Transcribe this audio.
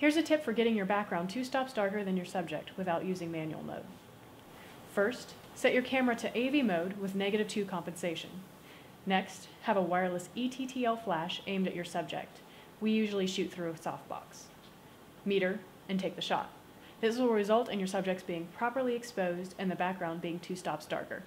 Here's a tip for getting your background two stops darker than your subject without using manual mode. First, set your camera to AV mode with negative 2 compensation. Next, have a wireless ETTL flash aimed at your subject. We usually shoot through a softbox. Meter, and take the shot. This will result in your subjects being properly exposed and the background being two stops darker.